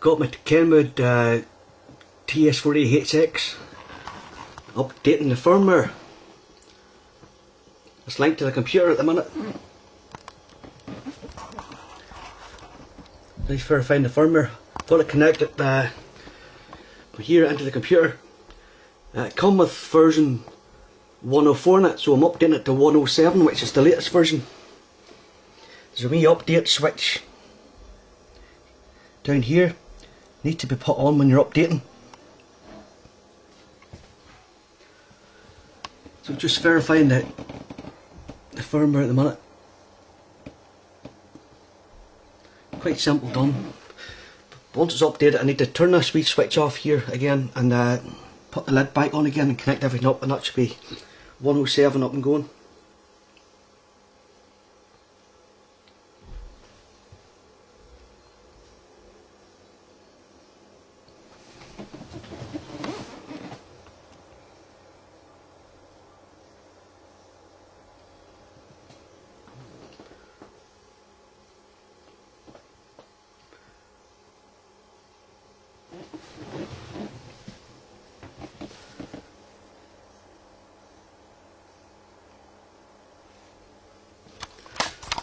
got my Kenwood uh, TS-480HX updating the firmware. It's linked to the computer at the minute. Nice verifying the firmware. Thought it uh, from here into the computer. Uh, it come with version 104 in it, so I'm updating it to 107, which is the latest version. There's a wee update switch down here. Need to be put on when you're updating. So just verifying that the firmware at the minute. Quite simple done. Once it's updated I need to turn this wee switch off here again and uh, put the lid back on again and connect everything up and that should be 107 up and going.